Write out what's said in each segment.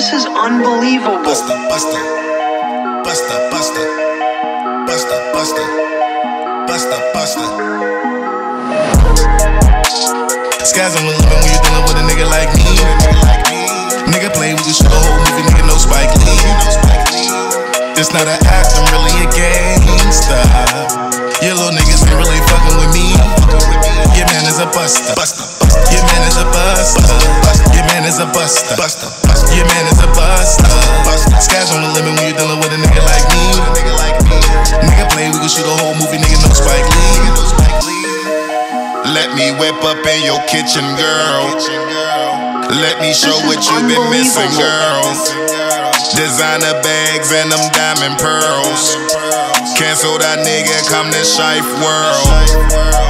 This is unbelievable. Busta, busta, busta, busta, busta, busta, busta, busta. Skies the limit when you dealing with a nigga like me. Nigga play, we can shoot a whole movie, nigga, no Spike Lee. It's not an act, I'm really a gangster. Your little niggas ain't really fucking with me. Your man is a buster. Your man is a buster. Your man is a buster. Your man is a buster. Skies on the limit when you dealing with a nigga like me. Nigga play, we can shoot a whole movie, nigga, no Spike Lee. Let me whip up in your kitchen, girl. Let me show what you've been missing, girl. Designer bags and them diamond pearls. Cancel that nigga, come to Shife World.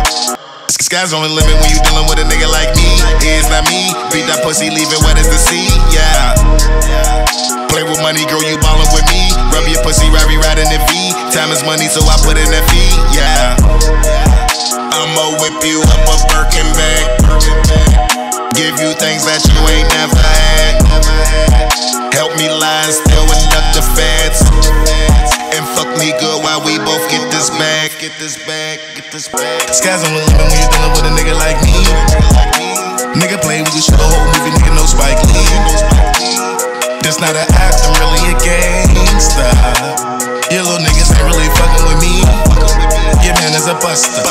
Sky's on the limit when you dealing with a nigga like me. It's not me. Beat that pussy, leave it wet as the sea. Yeah. Play with money, girl, you ballin' with me. Rub your pussy, Rari riding the V. Time is money, so I put in that fee. Yeah. I'ma whip you up a Birkin bag. Give you things that you Get this bag, get this bag. Skies on the limit when you're dealing with a nigga like me. Nigga play, we can shoot a whole movie, nigga, no Spike Lee. This not an act, I'm really a gangster. Your little niggas ain't really fucking with me. Your man is a buster.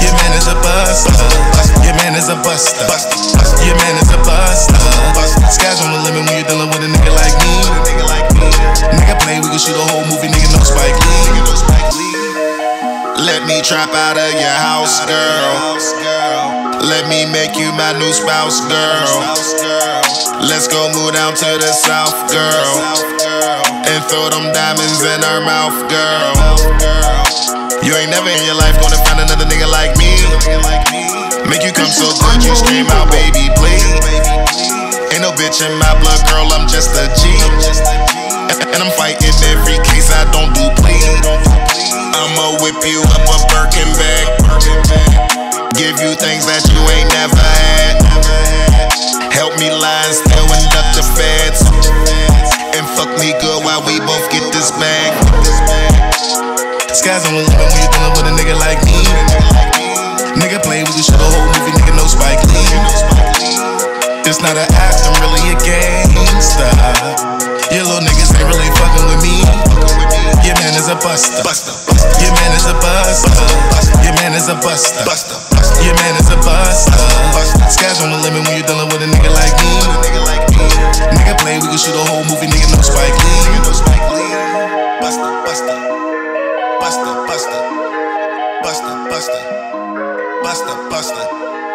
Your man is a buster. Your man is a buster. Your man is a buster. Skies on the limit when you're dealing with a nigga like me. Nigga play, we can shoot a whole movie, nigga, no Spike Lee. Let me trap out of your house, girl. Let me make you my new spouse, girl. Let's go move down to the south, girl. And throw them diamonds in her mouth, girl. You ain't never in your life gonna find another nigga like me. Make you come so good, you scream out, baby, please. Ain't no bitch in my blood, girl, I'm just a G. And I'm fighting every case I don't do plead. Whip you up a Birkin bag. Give you things that you ain't never had. Help me lie steal and duck the feds. And fuck me good while we both get this bag. Skies on the limit when you dealing with a nigga like me. Nigga play, we can shoot a whole movie, nigga, no Spike Lee. It's not an act, I'm really a gangster. Your little niggas ain't really fucking with me. Your man is a buster. Your man is a buster. Uh. Your man is a buster. Your man is a buster. Skies on the limit when you're dealing with a nigga like me. Nigga play, we can shoot a whole movie, nigga, no Spike Lee. Buster, buster, buster, buster, buster, buster, buster, buster.